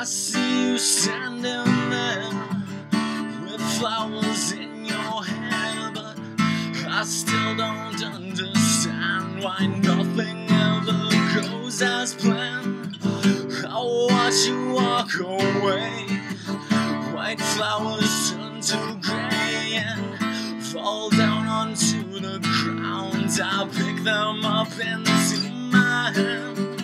I see you standing there with flowers in your hair, but I still don't understand why nothing ever goes as planned. White flowers turn to gray and fall down onto the ground. I pick them up into my hand.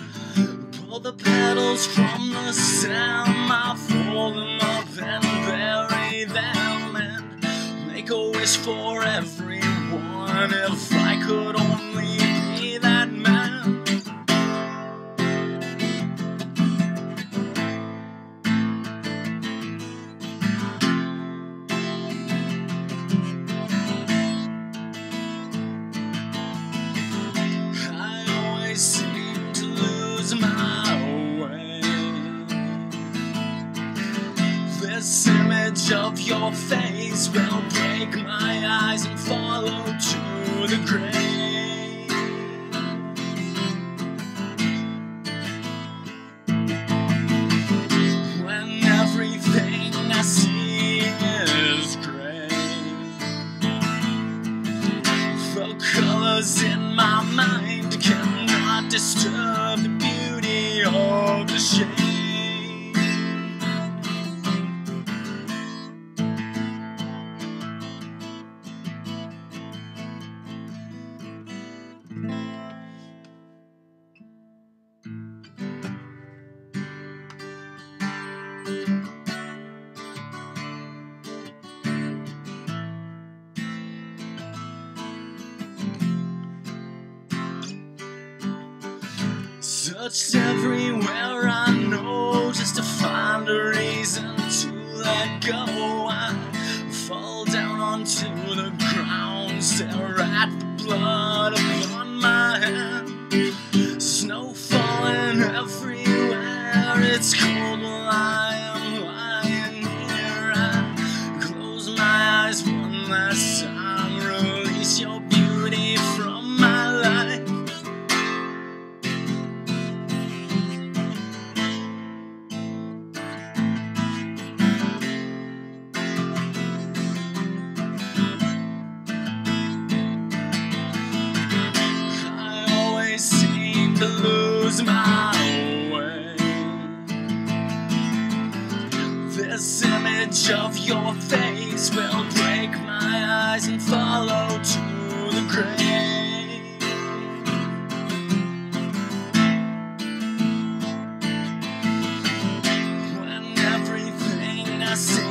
Pull the petals from the stem, I fold them up and bury them, and make a wish for everyone. If I could only This image of your face will break my eyes and follow to the grave. Searched everywhere I know just to find a reason to let go. I fall down onto the ground, stare at the blood upon my hand. Snow falling everywhere, it's cold while I am lying here. I close my eyes one last to lose my way. This image of your face will break my eyes and follow to the grave. I see.